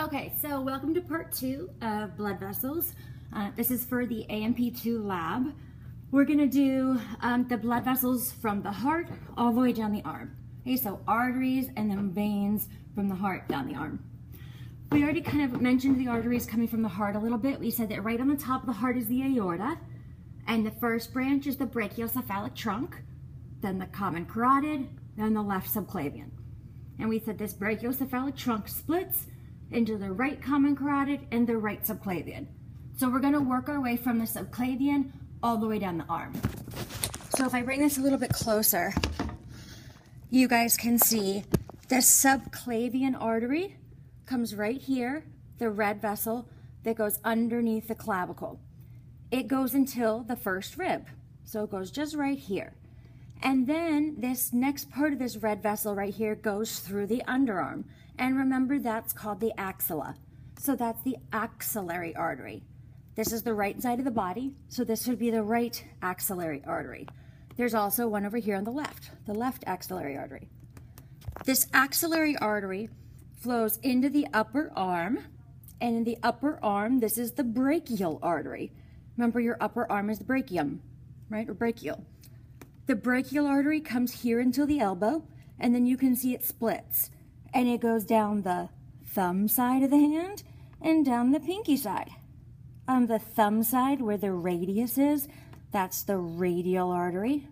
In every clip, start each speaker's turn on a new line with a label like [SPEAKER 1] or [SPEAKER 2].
[SPEAKER 1] Okay, so welcome to part two of blood vessels. Uh, this is for the A&P2 lab. We're gonna do um, the blood vessels from the heart all the way down the arm. Okay, so arteries and then veins from the heart down the arm. We already kind of mentioned the arteries coming from the heart a little bit. We said that right on the top of the heart is the aorta, and the first branch is the brachiocephalic trunk, then the common carotid, then the left subclavian. And we said this brachiocephalic trunk splits into the right common carotid and the right subclavian. So we're gonna work our way from the subclavian all the way down the arm. So if I bring this a little bit closer, you guys can see the subclavian artery comes right here, the red vessel that goes underneath the clavicle. It goes until the first rib. So it goes just right here. And then this next part of this red vessel right here goes through the underarm. And remember that's called the axilla. So that's the axillary artery. This is the right side of the body, so this would be the right axillary artery. There's also one over here on the left, the left axillary artery. This axillary artery flows into the upper arm, and in the upper arm, this is the brachial artery. Remember your upper arm is the brachium, right, or brachial. The brachial artery comes here until the elbow, and then you can see it splits, and it goes down the thumb side of the hand and down the pinky side. On the thumb side, where the radius is, that's the radial artery,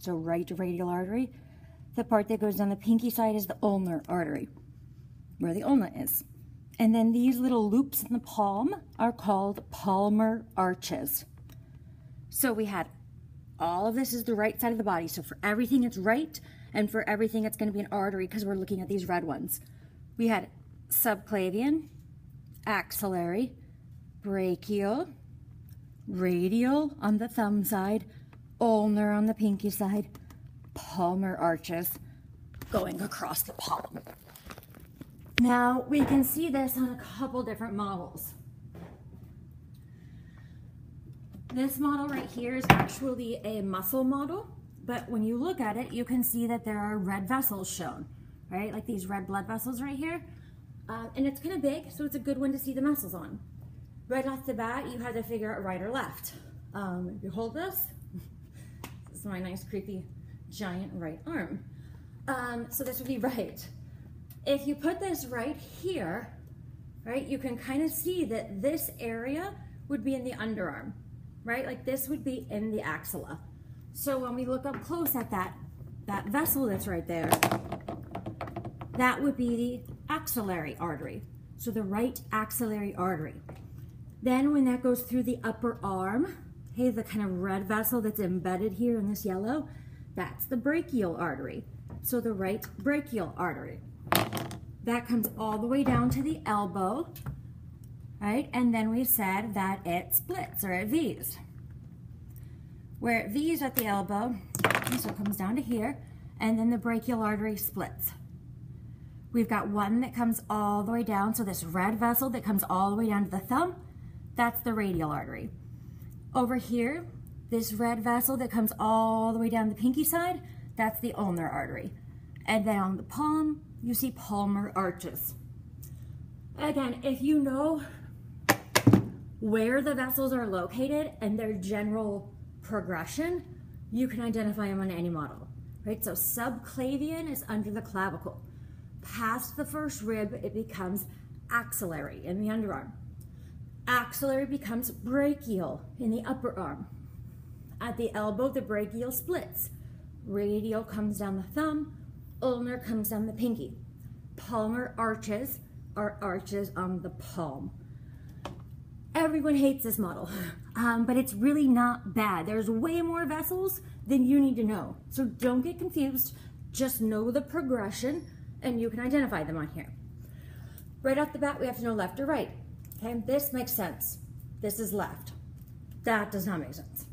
[SPEAKER 1] so right radial artery. The part that goes down the pinky side is the ulnar artery where the ulna is. And then these little loops in the palm are called palmar arches. So we had all of this is the right side of the body. So for everything it's right, and for everything it's going to be an artery because we're looking at these red ones. We had subclavian, axillary, brachial, radial on the thumb side, ulnar on the pinky side, palmar arches going across the palm. Now we can see this on a couple different models. This model right here is actually a muscle model, but when you look at it, you can see that there are red vessels shown, right? Like these red blood vessels right here. Uh, and it's kind of big, so it's a good one to see the muscles on. Right off the bat, you have to figure out right or left. Um, you hold this, this is my nice creepy giant right arm. Um, so this would be right. If you put this right here, right, you can kind of see that this area would be in the underarm, right? Like this would be in the axilla. So when we look up close at that, that vessel that's right there, that would be the axillary artery. So the right axillary artery. Then when that goes through the upper arm, hey, the kind of red vessel that's embedded here in this yellow, that's the brachial artery. So the right brachial artery. That comes all the way down to the elbow, right? And then we said that it splits or it V's. Where it V's at the elbow, so it comes down to here, and then the brachial artery splits. We've got one that comes all the way down, so this red vessel that comes all the way down to the thumb, that's the radial artery. Over here, this red vessel that comes all the way down the pinky side, that's the ulnar artery. And then on the palm, you see palmar arches. Again, if you know where the vessels are located and their general progression, you can identify them on any model, right? So subclavian is under the clavicle. Past the first rib, it becomes axillary in the underarm. Axillary becomes brachial in the upper arm. At the elbow, the brachial splits. Radial comes down the thumb, ulnar comes down the pinky. Palmar arches are arches on the palm. Everyone hates this model, um, but it's really not bad. There's way more vessels than you need to know. So don't get confused. Just know the progression and you can identify them on here. Right off the bat, we have to know left or right. Okay, this makes sense. This is left. That does not make sense.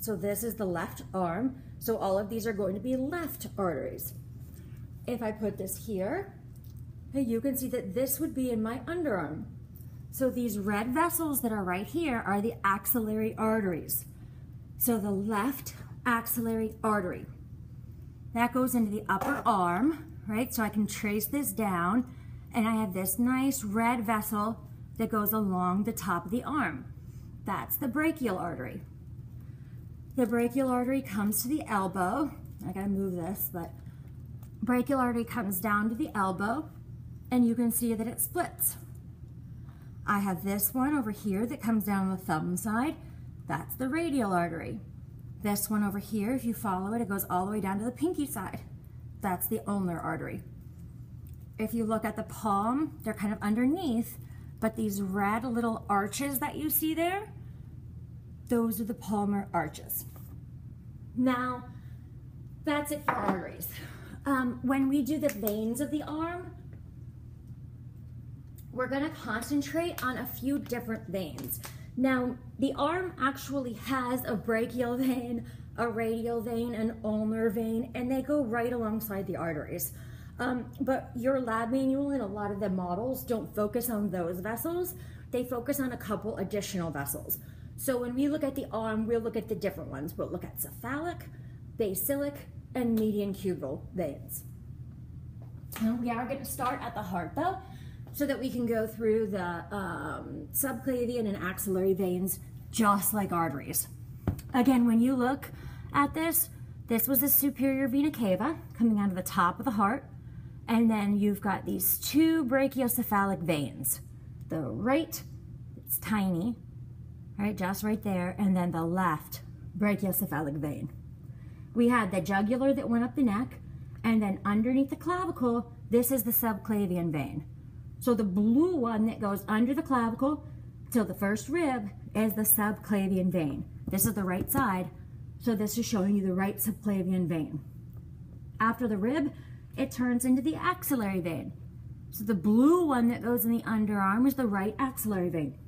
[SPEAKER 1] So this is the left arm. So all of these are going to be left arteries. If I put this here, you can see that this would be in my underarm. So these red vessels that are right here are the axillary arteries. So the left axillary artery. That goes into the upper arm, right? So I can trace this down And I have this nice red vessel that goes along the top of the arm. That's the brachial artery. The brachial artery comes to the elbow. I gotta move this, but brachial artery comes down to the elbow and you can see that it splits. I have this one over here that comes down the thumb side. That's the radial artery. This one over here, if you follow it, it goes all the way down to the pinky side. That's the ulnar artery. If you look at the palm, they're kind of underneath, but these red little arches that you see there, those are the palmar arches. Now, that's it for arteries. Um, when we do the veins of the arm, we're gonna concentrate on a few different veins. Now, the arm actually has a brachial vein, a radial vein, an ulnar vein, and they go right alongside the arteries. Um, but your lab manual and a lot of the models don't focus on those vessels. They focus on a couple additional vessels. So when we look at the arm, we'll look at the different ones. We'll look at cephalic, basilic, and median cubital veins. And we are going to start at the heart though, so that we can go through the um, subclavian and axillary veins just like arteries. Again, when you look at this, this was the superior vena cava coming out of the top of the heart. And then you've got these two brachiocephalic veins. The right, it's tiny, right, just right there, and then the left brachiocephalic vein. We had the jugular that went up the neck, and then underneath the clavicle, this is the subclavian vein. So the blue one that goes under the clavicle till the first rib is the subclavian vein. This is the right side, so this is showing you the right subclavian vein. After the rib, it turns into the axillary vein. So the blue one that goes in the underarm is the right axillary vein.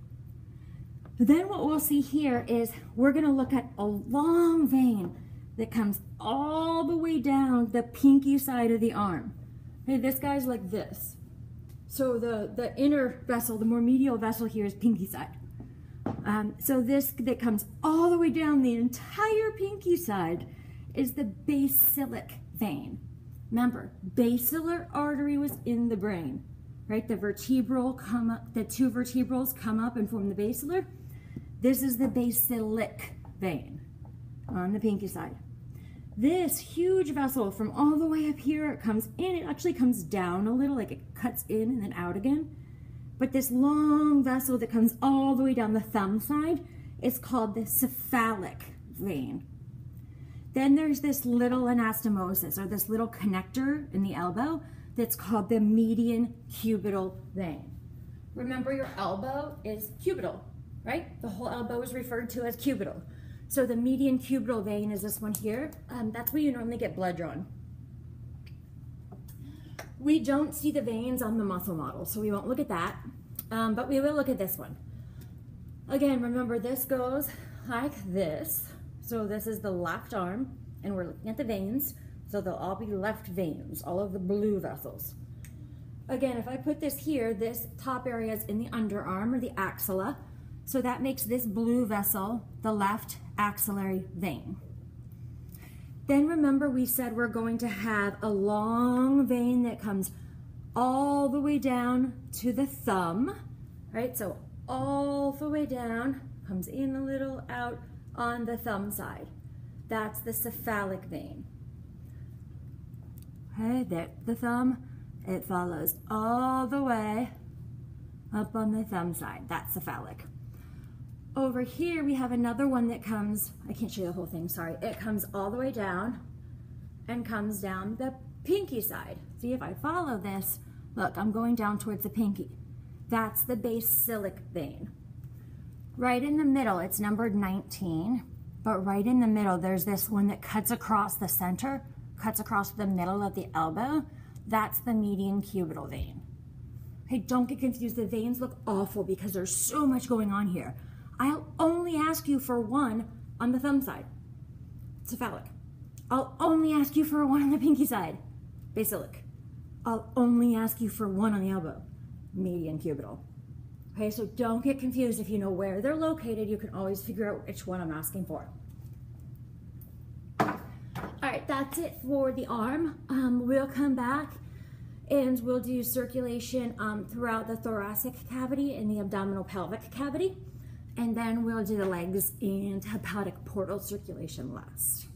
[SPEAKER 1] Then what we'll see here is we're gonna look at a long vein that comes all the way down the pinky side of the arm. Okay, this guy's like this. So the, the inner vessel, the more medial vessel here is pinky side. Um, so this that comes all the way down the entire pinky side is the basilic vein. Remember, basilar artery was in the brain, right? The vertebral come up, the two vertebrals come up and form the basilar. This is the basilic vein on the pinky side. This huge vessel from all the way up here, it comes in, it actually comes down a little, like it cuts in and then out again. But this long vessel that comes all the way down the thumb side is called the cephalic vein. Then there's this little anastomosis or this little connector in the elbow that's called the median cubital vein. Remember your elbow is cubital, right? The whole elbow is referred to as cubital. So the median cubital vein is this one here. Um, that's where you normally get blood drawn. We don't see the veins on the muscle model, so we won't look at that, um, but we will look at this one. Again, remember this goes like this. So this is the left arm, and we're looking at the veins. So they'll all be left veins, all of the blue vessels. Again, if I put this here, this top area is in the underarm or the axilla. So that makes this blue vessel the left axillary vein. Then remember we said we're going to have a long vein that comes all the way down to the thumb, right? So all the way down, comes in a little, out, on the thumb side. That's the cephalic vein. Okay, there, the thumb, it follows all the way up on the thumb side. That's cephalic. Over here, we have another one that comes, I can't show you the whole thing, sorry. It comes all the way down and comes down the pinky side. See, if I follow this, look, I'm going down towards the pinky. That's the basilic vein. Right in the middle, it's numbered 19, but right in the middle, there's this one that cuts across the center, cuts across the middle of the elbow. That's the median cubital vein. Hey, don't get confused. The veins look awful because there's so much going on here. I'll only ask you for one on the thumb side, cephalic. I'll only ask you for one on the pinky side, basilic. I'll only ask you for one on the elbow, median cubital. Okay, so don't get confused. If you know where they're located, you can always figure out which one I'm asking for. All right, that's it for the arm. Um, we'll come back And we'll do circulation um, throughout the thoracic cavity and the abdominal pelvic cavity. And then we'll do the legs and hepatic portal circulation last.